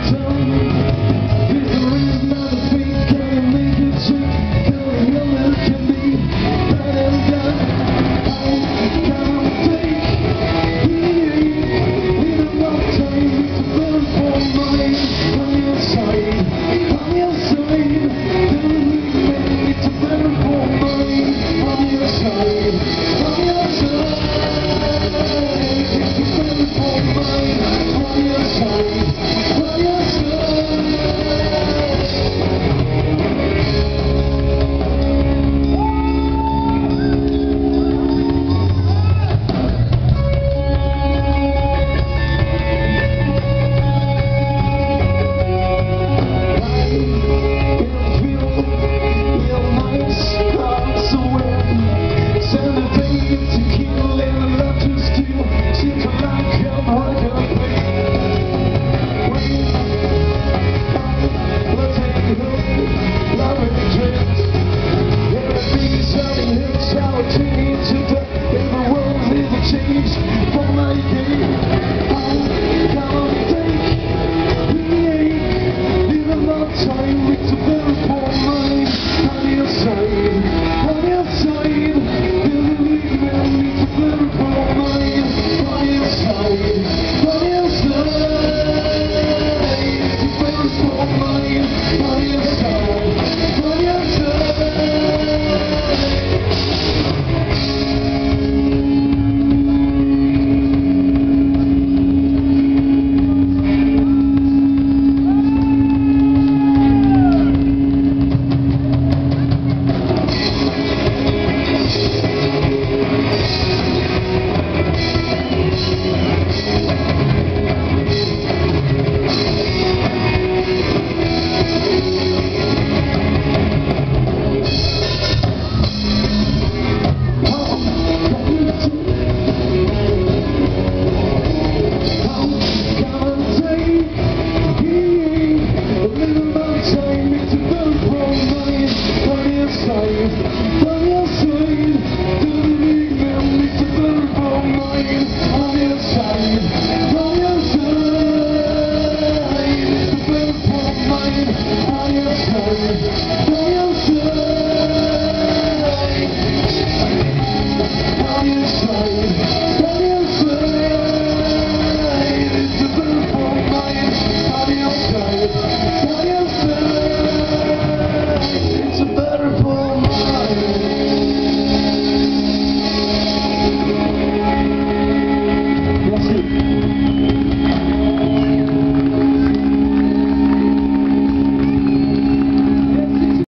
So Thank you.